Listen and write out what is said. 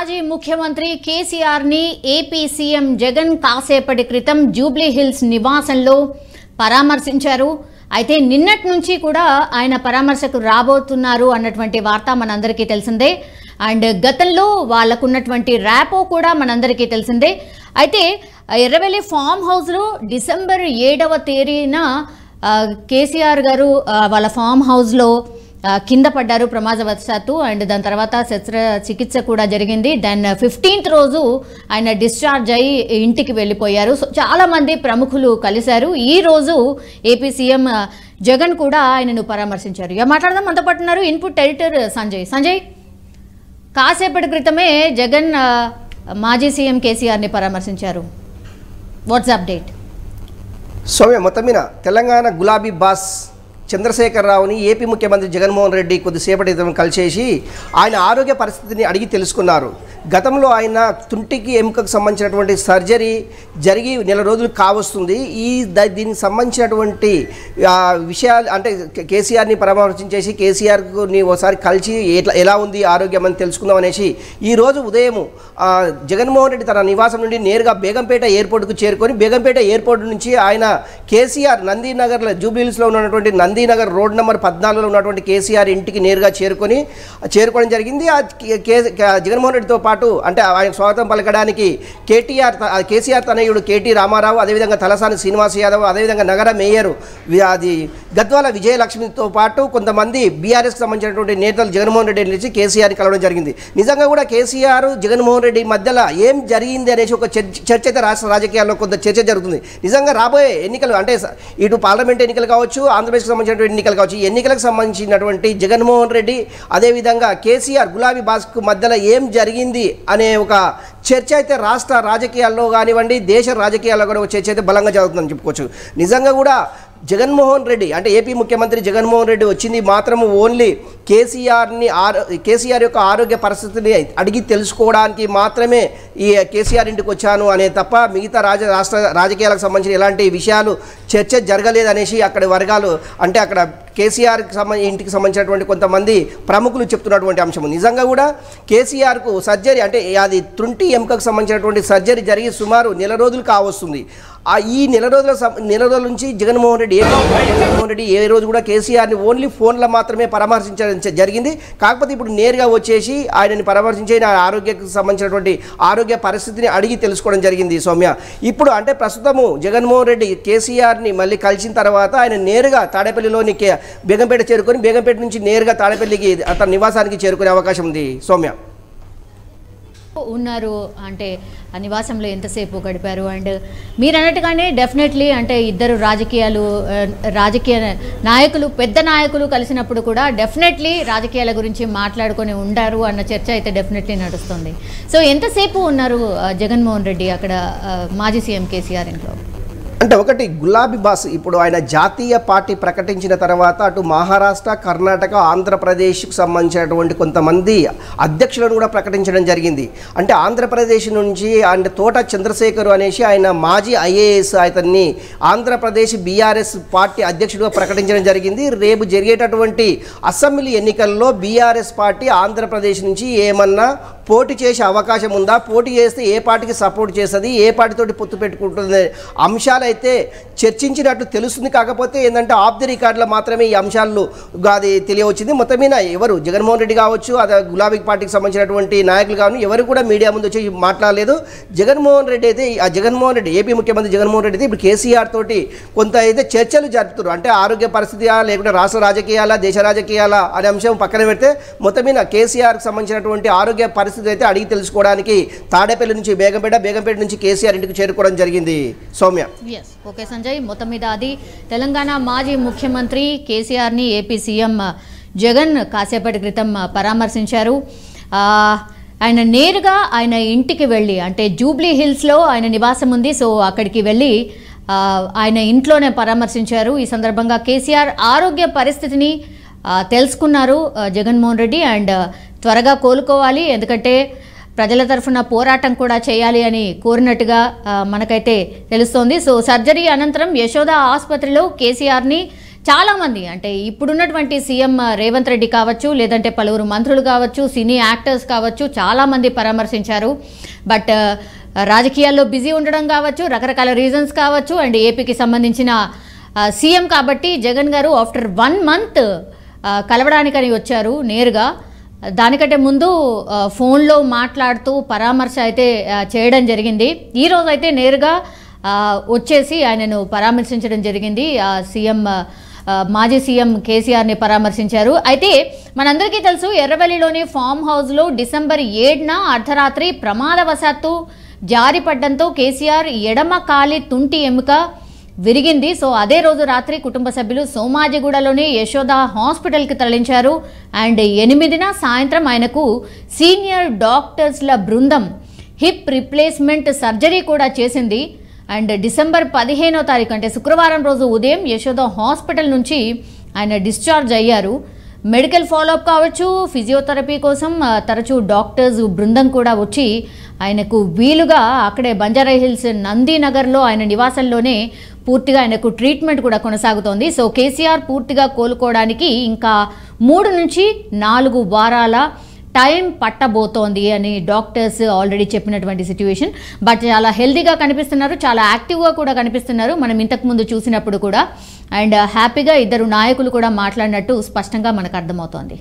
మాజీ ముఖ్యమంత్రి కేసీఆర్ని ఏపీ సీఎం జగన్ కాసేపటి క్రితం జూబ్లీ హిల్స్ నివాసంలో పరామర్శించారు. అయితే నిన్నటి నుంచి కూడా ఆయన పరామర్శకు రాబోతున్నారు అన్నటువంటి వార్త మనందరికీ తెలిసిందే. అండ్ గతంలో వాళ్ళకున్నటువంటి ర్యాపో కూడా మనందరికీ తెలిసిందే. అయితే ఎర్రవెల్లి ఫామ్ హౌస్లో డిసెంబర్ ఏడవ తేదీన కేసీఆర్ గారు వాళ్ళ ఫామ్ హౌస్లో కింద పడ్డారు ప్రమాదవశాత్తు అండ్ దాని తర్వాత శస్త్ర చికిత్స కూడా జరిగింది. దెన్ ఫిఫ్టీన్త్ రోజు ఆయన డిశ్చార్జ్ అయ్యి ఇంటికి వెళ్ళిపోయారు. సో చాలామంది ప్రముఖులు కలిశారు. ఈ రోజు ఏపీ సీఎం జగన్ కూడా ఆయనను పరామర్శించారు. ఇక మాట్లాడదాం మనతో పాటు ఉన్నారు ఇన్పుట్ ఎడిటర్ సంజయ్. సంజయ్ కాసేపటి క్రితమే జగన్ మాజీ సీఎం కేసీఆర్ని పరామర్శించారు. వాట్సాప్ డేట్ సౌమ్య మొత్తం మీద తెలంగాణ గులాబీ బాస్ చంద్రశేఖరరావుని ఏపీ ముఖ్యమంత్రి జగన్మోహన్ రెడ్డి కొద్దిసేపటి క్రితం కలిసేసి ఆయన ఆరోగ్య పరిస్థితిని అడిగి తెలుసుకున్నారు. గతంలో ఆయన తుంటికి ఎముకకు సంబంధించినటువంటి సర్జరీ జరిగి నెల రోజులు కావస్తుంది. ఈ దీనికి సంబంధించినటువంటి విషయాలు అంటే కేసీఆర్ని పరామర్శించేసి కేసీఆర్ని ఒకసారి కలిసి ఎట్లా ఎలా ఉంది ఆరోగ్యం అని తెలుసుకుందాం అనేసి ఈ రోజు ఉదయం జగన్మోహన్ రెడ్డి తన నివాసం నుండి నేరుగా బేగంపేట ఎయిర్పోర్ట్కు చేరుకొని బేగంపేట ఎయిర్పోర్ట్ నుంచి ఆయన కేసీఆర్ నందీనగర్లో జూబ్లీహిల్స్లో ఉన్నటువంటి నంది గాంధీనగర్ రోడ్ నెంబర్ పద్నాలుగులో ఉన్నటువంటి కేసీఆర్ ఇంటికి నేరుగా చేరుకొని చేరుకోవడం జరిగింది. ఆ కే- జగన్మోహన్ రెడ్డితో పాటు అంటే ఆయన స్వాగతం పలకడానికి కేటీఆర్ కేసీఆర్ తనయుడు కేటీ రామారావు అదేవిధంగా తలసాని శ్రీనివాస్ యాదవ్ అదేవిధంగా నగర మేయర్ అది గద్వాల విజయలక్ష్మితో పాటు కొంతమంది బీఆర్ఎస్కి సంబంధించినటువంటి నేతలు జగన్మోహన్ రెడ్డి నిలిచి కేసీఆర్ కలవడం జరిగింది. నిజంగా కూడా కేసీఆర్ జగన్మోహన్ రెడ్డి మధ్యలో ఏం జరిగింది అనేసి ఒక చర్చ చర్చ అయితే రాష్ట్ర రాజకీయాల్లో కొంత చర్చ జరుగుతుంది. నిజంగా రాబోయే ఎన్నికలు అంటే ఇటు పార్లమెంట్ ఎన్నికలు కావచ్చు ఆంధ్రప్రదేశ్కి సంబంధించినటువంటి ఎన్నికలు కావచ్చు ఎన్నికలకు సంబంధించినటువంటి జగన్మోహన్ రెడ్డి అదేవిధంగా కేసీఆర్ గులాబీ బాస్కు మధ్యలో ఏం జరిగింది అనే ఒక చర్చ అయితే రాష్ట్ర రాజకీయాల్లో కానివ్వండి దేశ రాజకీయాల్లో కూడా ఒక చర్చ అయితే బలంగా జరుగుతుందని చెప్పుకోవచ్చు. నిజంగా కూడా జగన్మోహన్ రెడ్డి అంటే ఏపీ ముఖ్యమంత్రి జగన్మోహన్ రెడ్డి వచ్చింది మాత్రం ఓన్లీ కేసీఆర్ని ఆరో కేసీఆర్ యొక్క ఆరోగ్య పరిస్థితిని అడిగి తెలుసుకోవడానికి మాత్రమే ఈ కేసీఆర్ ఇంటికి వచ్చాను అనే తప్ప మిగతా రాజ రాష్ట్ర రాజకీయాలకు సంబంధించిన ఎలాంటి విషయాలు చర్చ జరగలేదనేసి అక్కడి వర్గాలు అంటే అక్కడ కేసీఆర్కి సంబంధించి ఇంటికి సంబంధించినటువంటి కొంతమంది ప్రముఖులు చెప్తున్నటువంటి అంశం నిజంగా కూడా కేసీఆర్కు సర్జరీ అంటే అది తుంటి ఎముకకు సంబంధించినటువంటి సర్జరీ జరిగి సుమారు నెల రోజులు కావస్తుంది. ఆ ఈ నెల రోజుల నెల రోజుల నుంచి జగన్మోహన్ రెడ్డి ఏ జగన్మోహన్ రెడ్డి ఏ రోజు కూడా కేసీఆర్ని ఓన్లీ ఫోన్లో మాత్రమే పరామర్శించడం జరిగింది. కాకపోతే ఇప్పుడు నేరుగా వచ్చేసి ఆయనని పరామర్శించి ఆయన ఆరోగ్యకు సంబంధించినటువంటి ఆరోగ్య పరిస్థితిని అడిగి తెలుసుకోవడం జరిగింది సౌమ్య. ఇప్పుడు అంటే ప్రస్తుతము జగన్మోహన్ రెడ్డి కేసీఆర్ని మళ్ళీ కలిసిన తర్వాత ఆయన నేరుగా తాడేపల్లిలోని కే బేగంపేట చేరుకొని బేగంపేట నుంచి నేరుగా తాడేపల్లికి అతని నివాసానికి చేరుకునే అవకాశం ఉంది సౌమ్య. ఉన్నారు. అంటే ఆ నివాసంలో ఎంతసేపు గడిపారు? అండ్ మీరు అన్నట్టుగానే డెఫినెట్లీ అంటే ఇద్దరు రాజకీయాలు రాజకీయ నాయకులు పెద్ద నాయకులు కలిసినప్పుడు కూడా డెఫినెట్లీ రాజకీయాల గురించి మాట్లాడుకొని ఉండారు అన్న చర్చ అయితే డెఫినెట్లీ నడుస్తుంది. సో ఎంతసేపు ఉన్నారు జగన్మోహన్ రెడ్డి అక్కడ మాజీ సీఎం కేసీఆర్ ఇంట్లో? అంటే ఒకటి గులాబీ బాస్. ఇప్పుడు ఆయన జాతీయ పార్టీ ప్రకటించిన తర్వాత అటు మహారాష్ట్ర కర్ణాటక ఆంధ్రప్రదేశ్కు సంబంధించినటువంటి కొంతమంది అధ్యక్షులను కూడా ప్రకటించడం జరిగింది. అంటే ఆంధ్రప్రదేశ్ నుంచి అంటే తోట చంద్రశేఖర్ అనేసి ఆయన మాజీ ఐఏఎస్ అతన్ని ఆంధ్రప్రదేశ్ బీఆర్ఎస్ పార్టీ అధ్యక్షుడిగా ప్రకటించడం జరిగింది. రేపు జరిగేటటువంటి అసెంబ్లీ ఎన్నికల్లో బీఆర్ఎస్ పార్టీ ఆంధ్రప్రదేశ్ నుంచి ఏమన్నా పోటీ చేసే అవకాశం ఉందా? పోటీ చేస్తే ఏ పార్టీకి సపోర్ట్ చేస్తుంది? ఏ పార్టీతోటి పొత్తు పెట్టుకుంటుంది? అయితే చర్చించినట్టు తెలుస్తుంది కాకపోతే ఏంటంటే ఆఫ్ ది రికార్డులో మాత్రమే ఈ అంశాలు అది తెలియవచ్చింది. మొత్తం మీద ఎవరు? జగన్మోహన్ రెడ్డి కావచ్చు అదే గులాబీ పార్టీకి సంబంధించినటువంటి నాయకులు కావచ్చు ఎవరు కూడా మీడియా ముందు వచ్చి మాట్లాడలేదు. జగన్మోహన్ రెడ్డి అయితే ఆ జగన్మోహన్ రెడ్డి ఏపీ ముఖ్యమంత్రి జగన్మోహన్ రెడ్డి అయితే ఇప్పుడు కేసీఆర్ తోటి కొంత అయితే చర్చలు జరుపుతున్నారు. అంటే ఆరోగ్య పరిస్థితియా లేకుంటే రాష్ట్ర రాజకీయాల దేశ రాజకీయాల అనే అంశం పక్కన పెడితే మొత్తం మీద కేసీఆర్కి సంబంధించినటువంటి ఆరోగ్య పరిస్థితి అయితే అడిగి తెలుసుకోవడానికి తాడేపల్లి నుంచి బేగంపేట బేగంపేట నుంచి కేసీఆర్ ఇంటికి చేరుకోవడం జరిగింది. సౌమ్య. ఓకే సంజయ్ మొత్తం మీద అది తెలంగాణ మాజీ ముఖ్యమంత్రి కేసీఆర్ని ఏపీ సీఎం జగన్ కాసేపటి క్రితం పరామర్శించారు. ఆయన నేరుగా ఆయన ఇంటికి వెళ్ళి అంటే జూబ్లీ హిల్స్లో ఆయన నివాసం ఉంది. సో అక్కడికి వెళ్ళి ఆయన ఇంట్లోనే పరామర్శించారు. ఈ సందర్భంగా కేసీఆర్ ఆరోగ్య పరిస్థితిని తెలుసుకున్నారు జగన్మోహన్ రెడ్డి. అండ్ త్వరగా కోలుకోవాలి. ఎందుకంటే ప్రజల తరఫున పోరాటం కూడా చేయాలి అని కోరినట్టుగా మనకైతే తెలుస్తోంది. సో సర్జరీ అనంతరం యశోద ఆసుపత్రిలో కేసీఆర్ని చాలామంది అంటే ఇప్పుడున్నటువంటి సీఎం రేవంత్ రెడ్డి కావచ్చు లేదంటే పలువురు మంత్రులు కావచ్చు సినీ యాక్టర్స్ కావచ్చు చాలామంది పరామర్శించారు. బట్ రాజకీయాల్లో బిజీ ఉండడం కావచ్చు రకరకాల రీజన్స్ కావచ్చు అండ్ ఏపీకి సంబంధించిన సీఎం కాబట్టి జగన్ గారు ఆఫ్టర్ వన్ మంత్ కలవడానికని వచ్చారు నేరుగా. దానికంటే ముందు ఫోన్లో మాట్లాడుతూ పరామర్శ అయితే చేయడం జరిగింది. ఈరోజు అయితే నేరుగా వచ్చేసి ఆయనను పరామర్శించడం జరిగింది. సీఎం మాజీ సీఎం కేసీఆర్ని పరామర్శించారు. అయితే మనందరికీ తెలుసు ఎర్రవల్లిలోని ఫామ్ హౌస్లో డిసెంబర్ ఏడున అర్ధరాత్రి ప్రమాదవశాత్తు జారిపడ్డంతో కేసీఆర్ ఎడమ కాలి తుంటి ఎముక విరిగింది. సో అదే రోజు రాత్రి కుటుంబ సభ్యులు సోమాజిగూడలోని యశోద హాస్పిటల్కి తరలించారు. అండ్ ఎనిమిదిన సాయంత్రం ఆయనకు సీనియర్ డాక్టర్స్ల బృందం హిప్ రిప్లేస్మెంట్ సర్జరీ కూడా చేసింది. అండ్ డిసెంబర్ పదిహేనో తారీఖు అంటే శుక్రవారం రోజు ఉదయం యశోద హాస్పిటల్ నుంచి ఆయన డిశ్చార్జ్ అయ్యారు. మెడికల్ ఫాలోఅప్ కావచ్చు ఫిజియోథెరపీ కోసం తరచూ డాక్టర్స్ బృందం కూడా వచ్చి ఆయనకు వీలుగా అక్కడే బంజారా హిల్స్ నందీనగర్లో ఆయన నివాసంలోనే పూర్తిగా ఆయనకు ట్రీట్మెంట్ కూడా కొనసాగుతోంది. సో కేసీఆర్ పూర్తిగా కోలుకోవడానికి ఇంకా మూడు నుంచి నాలుగు వారాల టైం పట్టబోతోంది అని డాక్టర్స్ ఆల్రెడీ చెప్పినటువంటి సిచ్యువేషన్. బట్ చాలా హెల్దీగా కనిపిస్తున్నారు చాలా యాక్టివ్గా కూడా కనిపిస్తున్నారు. మనం ఇంతకుముందు చూసినప్పుడు కూడా. అండ్ హ్యాపీగా ఇద్దరు నాయకులు కూడా మాట్లాడినట్టు స్పష్టంగా మనకు అర్థమవుతోంది.